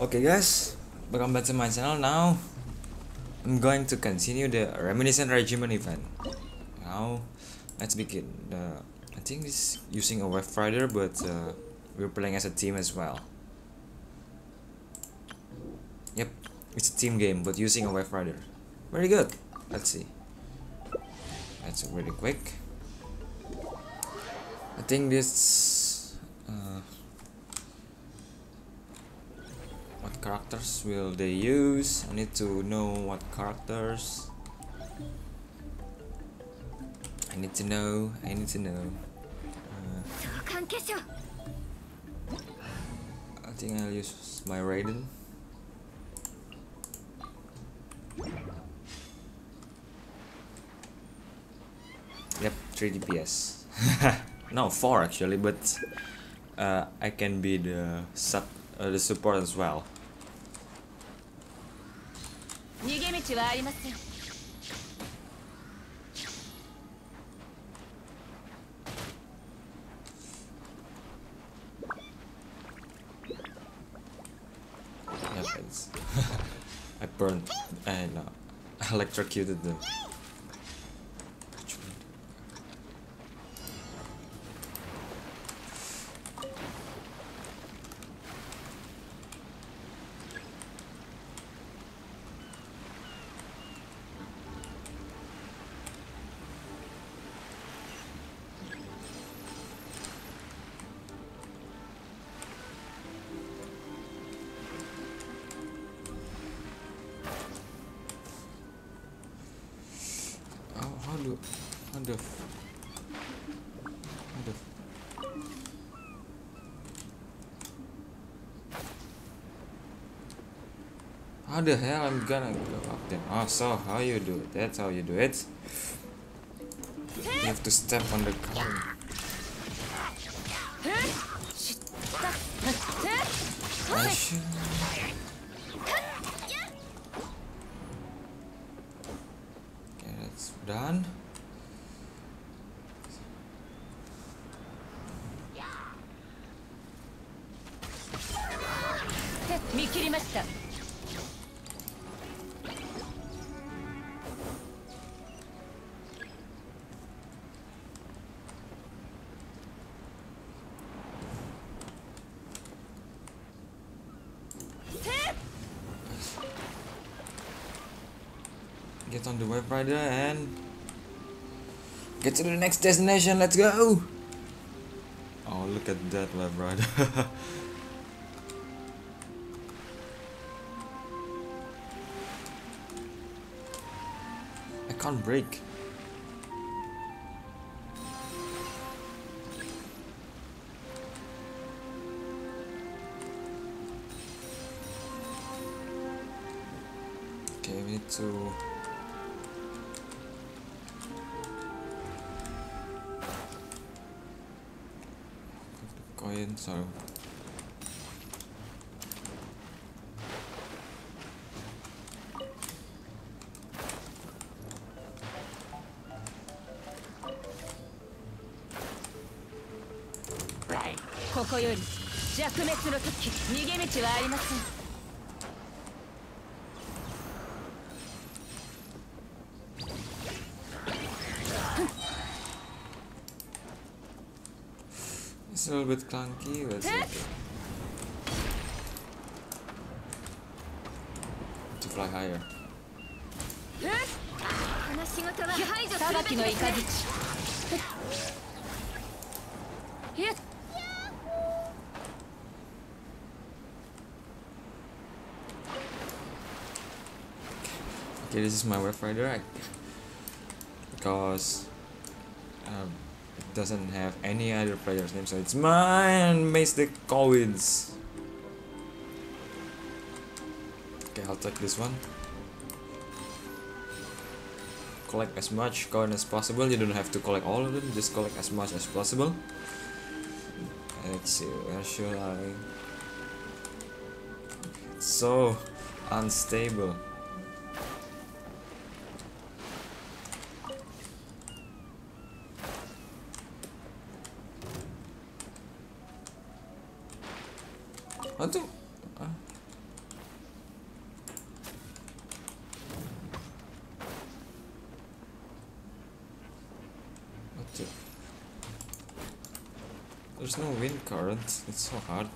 Okay guys, welcome back to my channel now. I'm going to continue the Reminiscent Regiment event. Now, let's begin. The, I think this using a Wave Rider, but uh, we're playing as a team as well. Yep, it's a team game, but using a Wave Rider. Very good. Let's see. That's really quick. I think this. Uh, what characters will they use? I need to know what characters. I need to know. I need to know. Uh, I think I'll use my Raiden. Yep, 3 DPS. no, 4 actually, but uh, I can be the sub, uh, the support as well. 逃げ道はありません Yep, it's I burned and uh, electrocuted them. How the, how the, f- how the hell I'm gonna go up there? Oh, so how you do it? That's how you do it. You have to step on the. I should. Okay, that's done. 見切りました。Get on the Wave Rider and get to the next destination. Let's go. Oh look at that Wave Rider. Can't break. Okay, we need to coin so ここより弱滅の時逃げ道はありません it's a little bit clunky but it's okay to fly higher この仕事は排除するべきですねいや okay this is my Wave Rider I, because um, it doesn't have any other player's name so it's mine! Mace the Collins! Okay I'll take this one. Collect as much coin as possible. You don't have to collect all of them. Just collect as much as possible. Let's see where should I? So unstable I think. There's no wind current, it's so hard.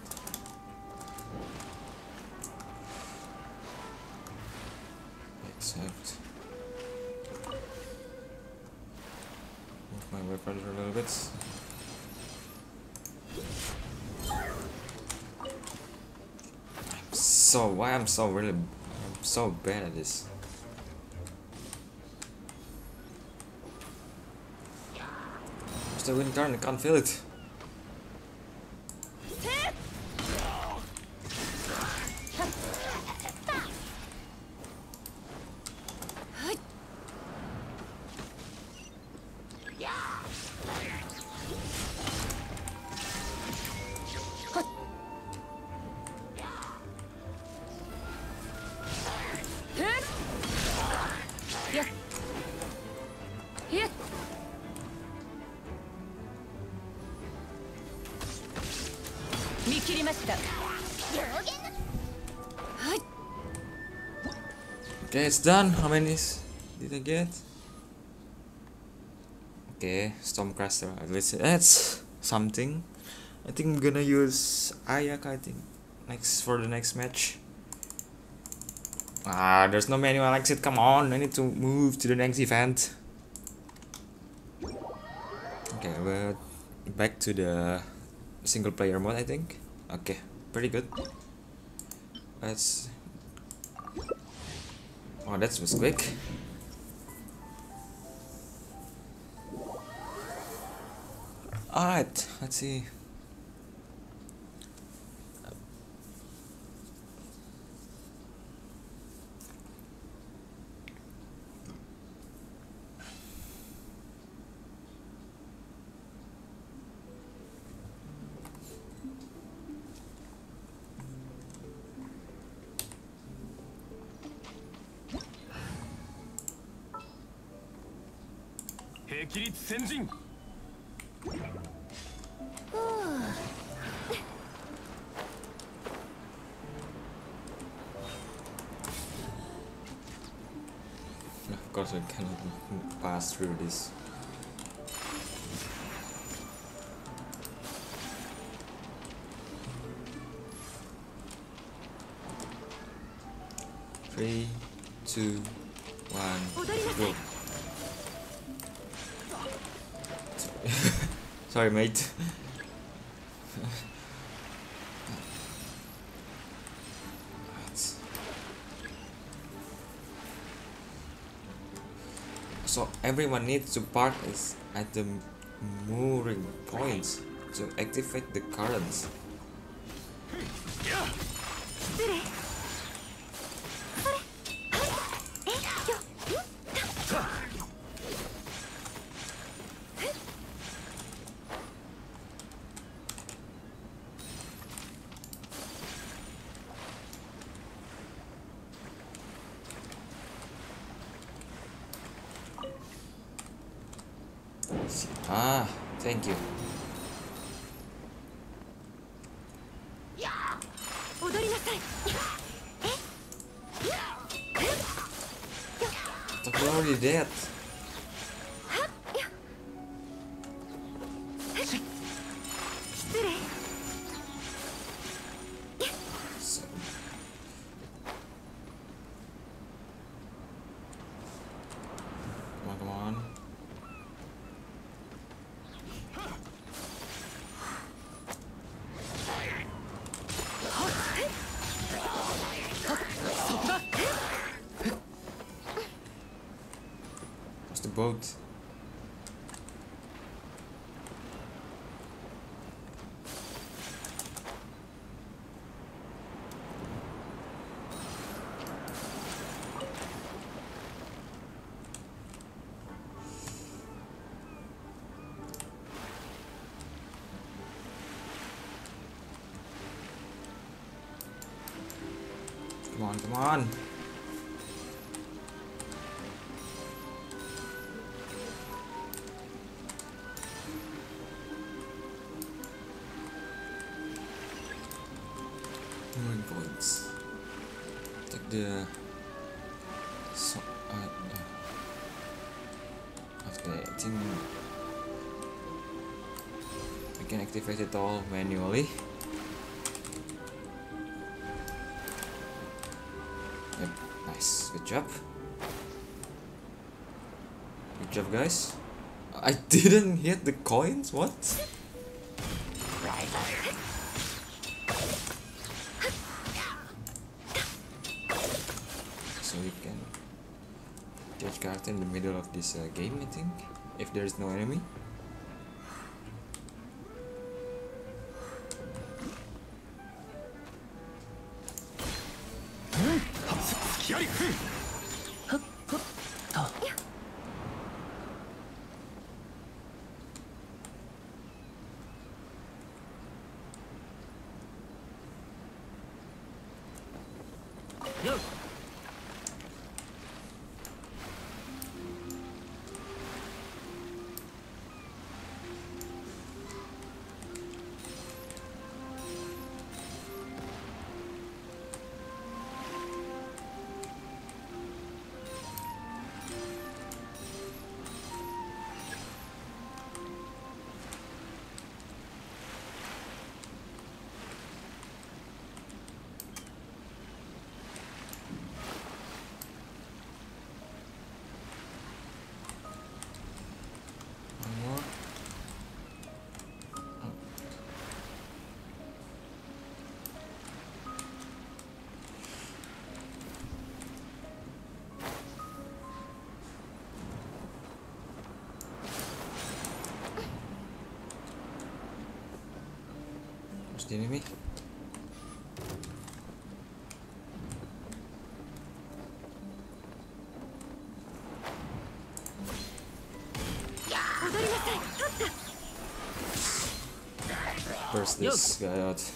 I'm so really I'm so bad at this. Where's the wind current? I can't feel it. It's done. How many did I get? Okay, Stormcaster. At least that's something. I think I'm gonna use Ayak. I think next for the next match. Ah, there's no manual exit. Come on, I need to move to the next event. Okay, but back to the single player mode. I think. Okay, pretty good. Let's Oh, that was quick. Alright, let's see. Of course, I cannot pass through this. Three, two, Sorry, mate. So everyone needs to park is at the mooring points to activate the currents. Hmm, boat? Come on, come on. The. So, uh. After I think we I can activate it all manually. Yep, nice, good job. Good job, guys. I didn't hit the coins, what? So we can judge character in the middle of this uh, game, I think, if there is no enemy. The enemy? Burst this guy out.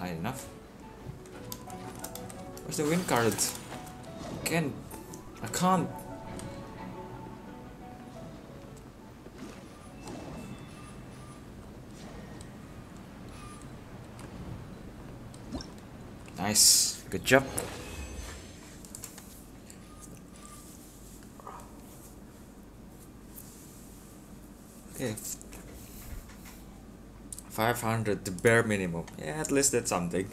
High enough. Where's the win card? Can't. I can't. Nice. Good job. Okay. 500, the bare minimum. Yeah, at least that's something.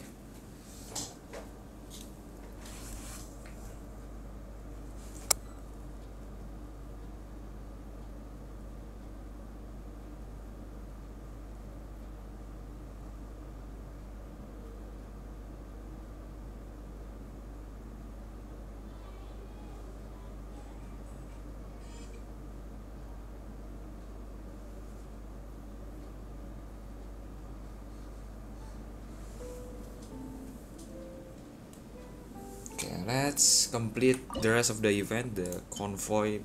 Okay, let's complete the rest of the event. The convoy.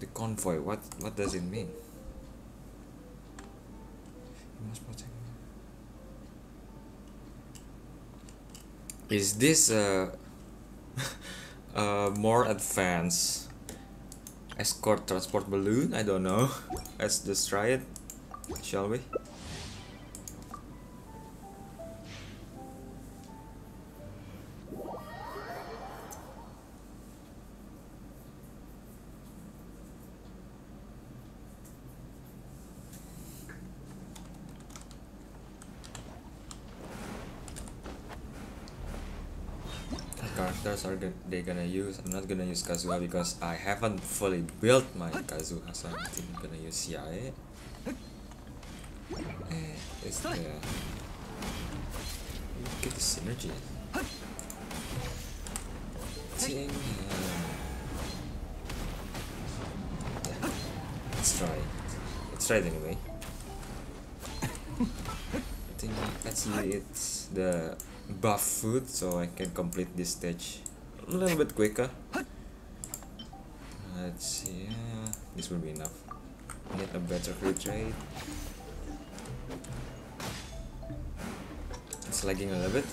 The convoy. What what does it mean? Is this a a more advanced escort transport balloon? I don't know. Let's just try it, shall we? Characters are they gonna use. I'm not gonna use Kazuha because I haven't fully built my Kazuha, so I'm gonna use Yae. It's the get the synergy. Ting, uh. Let's try. Let's try it anyway. I think actually it's the buff food so I can complete this stage a little bit quicker. Let's see. Yeah, this will be enough. Need a better crit rate. It's lagging a little bit.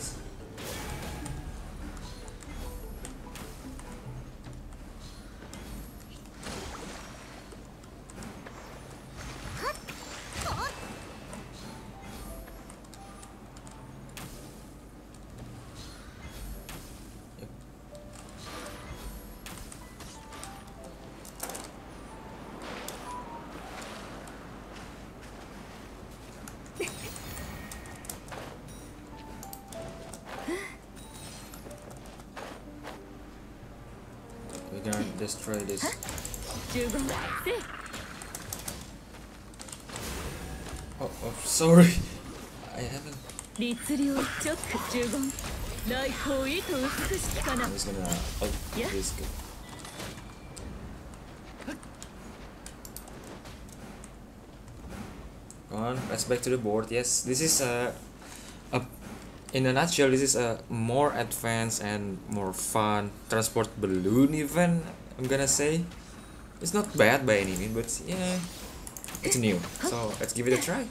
destroy this. Oh, oh sorry. I haven't. I'm just gonna out this guy. Go on, let's back to the board. Yes, this is a, a in a nutshell, this is a more advanced and more fun transport balloon event I'm gonna say. It's not bad by any means, but yeah, it's new. So let's give it a try.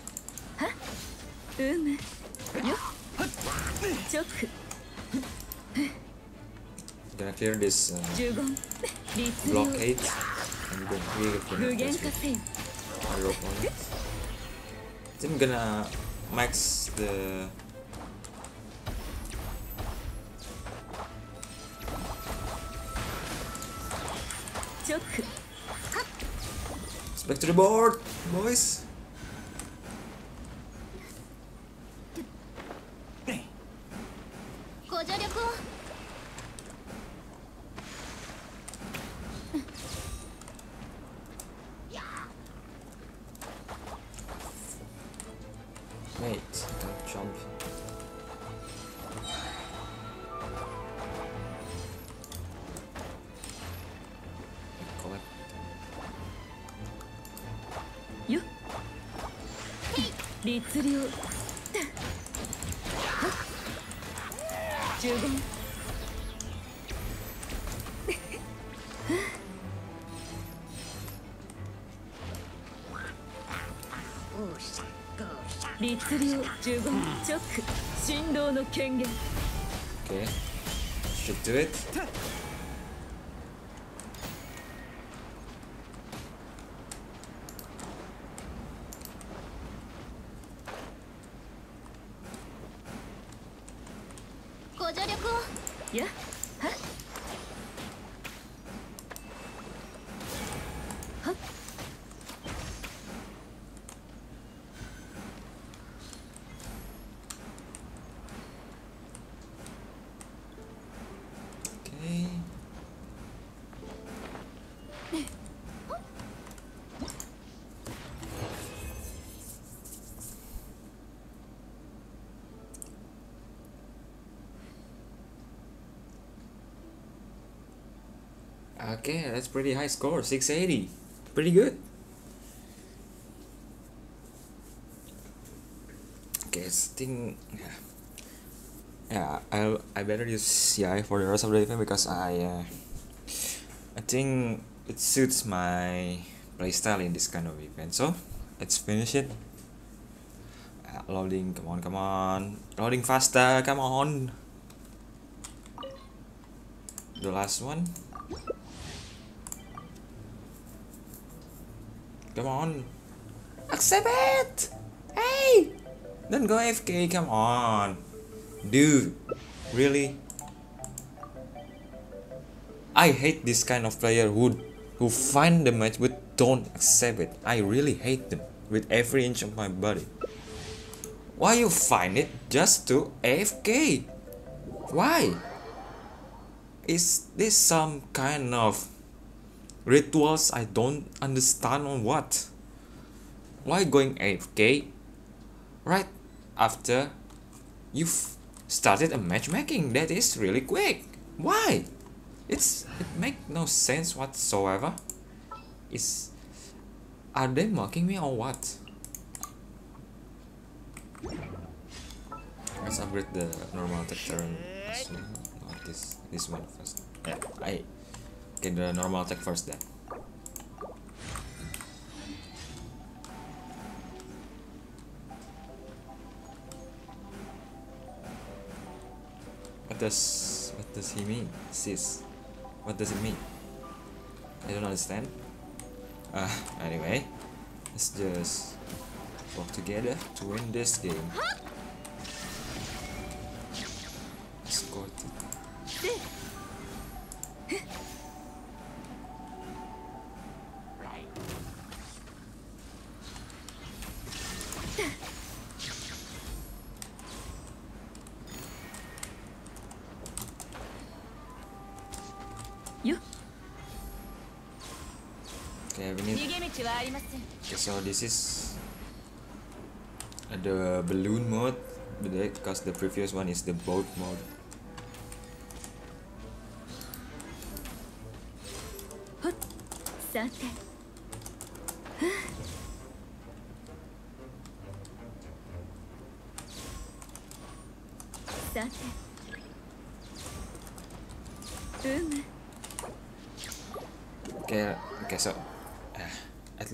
I'm gonna clear this uh, blockade. And then we gonna gonna max the back to the board, boys. 律令。十分律令十分チョック振動の権限。OK should do it. Okay, that's pretty high score, 680. Pretty good. Okay, I think yeah. Yeah, I I better use CI for the rest of the event because I uh, I think it suits my playstyle in this kind of event. So let's finish it. Uh, loading, come on, come on, loading faster, come on. The last one. Come on. Accept it! Hey! Don't go AFK, come on. Dude, really? I hate this kind of player who who find the match but don't accept it. I really hate them with every inch of my body. Why you find it just to AFK? Why? Is this some kind of rituals I don't understand on what? Why going AFK right after you've started a matchmaking that is really quick? Why? It's it make no sense whatsoever. Is are they mocking me or what? Let's upgrade the normal attack turn well. Not this this one first. Yeah, I Okay, the normal attack first then. What does what does he mean? Sis. What does it mean? I don't understand. Uh, anyway, let's just work together to win this game. Okay, so this is the balloon mode. Because the previous one is the boat mode.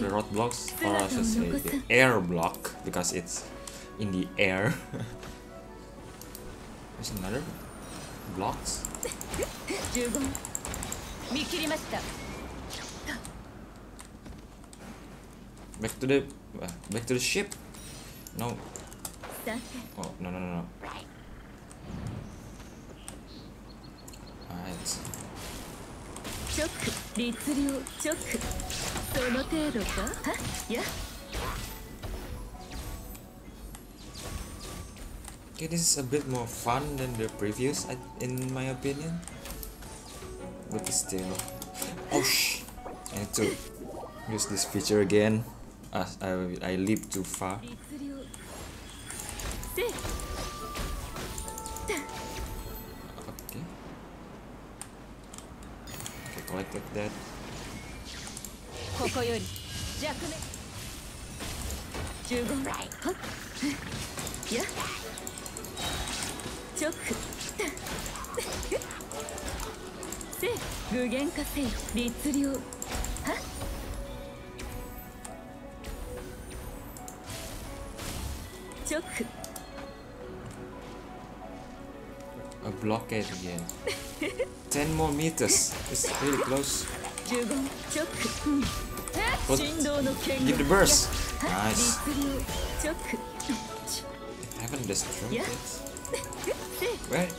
The roadblocks are or the air block because it's in the air. There's another blocks. Back to the uh, back to the ship. No. Oh no no no no. Alright. 直律令直その程度かはや Okay, this is a bit more fun than the previous, I- in my opinion. But still, oh sh! I need to use this feature again. As I I leap too far. 律令せ Okay. Okay, collected that. ここより弱め呪言はっや直せ具現化せよ律令は直 A blockade again. Ten more meters. It's really close. 呪言直 What? Give the burst. Nice. I haven't destroyed it. Where?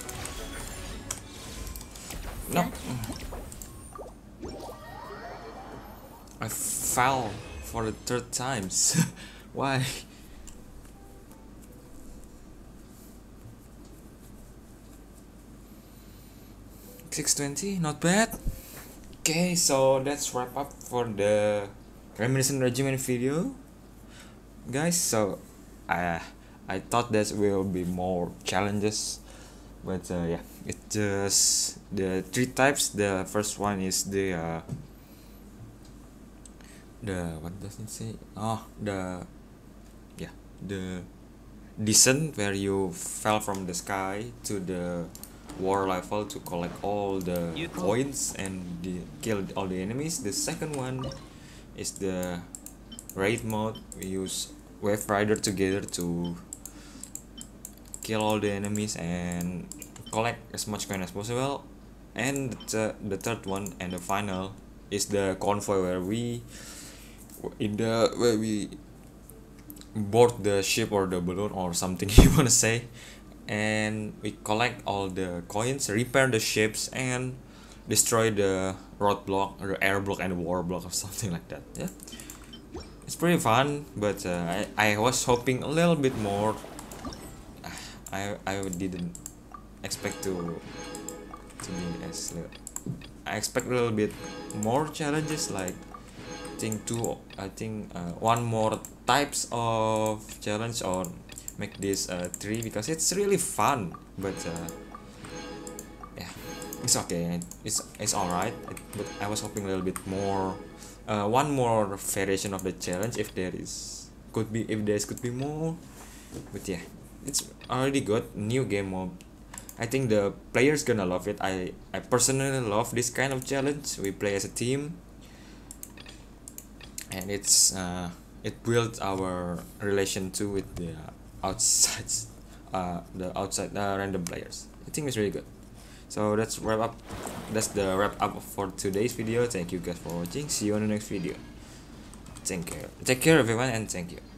No. I fell for the third times. Why? Six twenty, not bad. Okay, so that's wrap up for the reminiscent regiment video, guys. So, I I thought there will be more challenges, but uh, yeah, it just the three types. The first one is the uh, the what does it say? Oh, the yeah the descent where you fell from the sky to the war level to collect all the coins and the, kill all the enemies. The second one is the raid mode. We use Wave Rider together to kill all the enemies and collect as much coin as possible. And the, the third one and the final is the convoy where we in the where we board the ship or the balloon or something you wanna say and we collect all the coins repair the ships and destroy the roadblock or the air block and war block or something like that yeah. It's pretty fun but uh, I, I was hoping a little bit more. I, I didn't expect to to be as I expect a little bit more challenges like I think two I think uh, one more types of challenge or make this uh, three because it's really fun but uh, it's okay. It's it's all right but i was hoping a little bit more uh, one more variation of the challenge if there is could be if there could be more. But yeah it's already good. New game mode. I think the players gonna love it. I i personally love this kind of challenge. We play as a team. And it's uh it built our relation too with the outside uh the outside uh, random players. I think it's really good so that's wrap up that's the wrap up for today's video. Thank you guys for watching. See you on the next video. Thank you take care everyone and thank you